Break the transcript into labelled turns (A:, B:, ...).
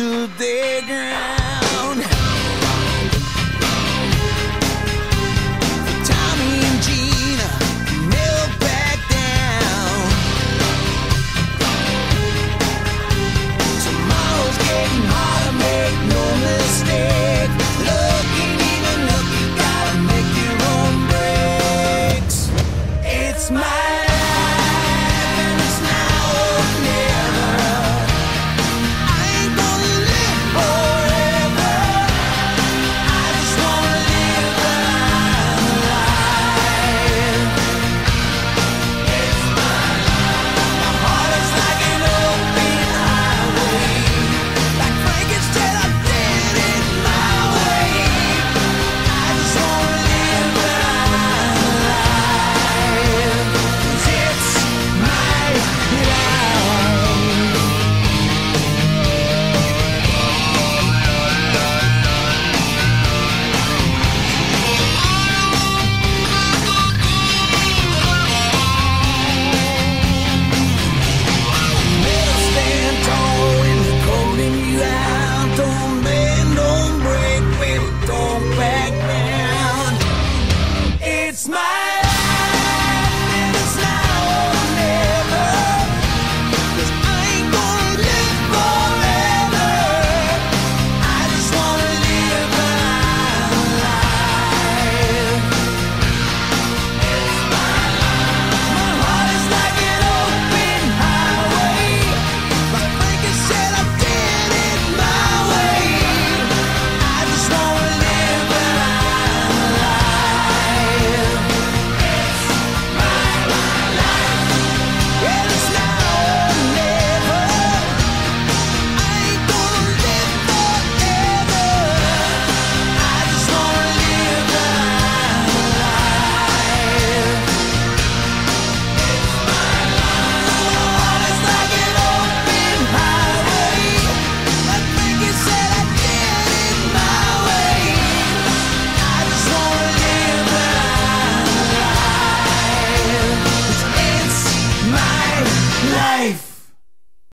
A: Stood their ground.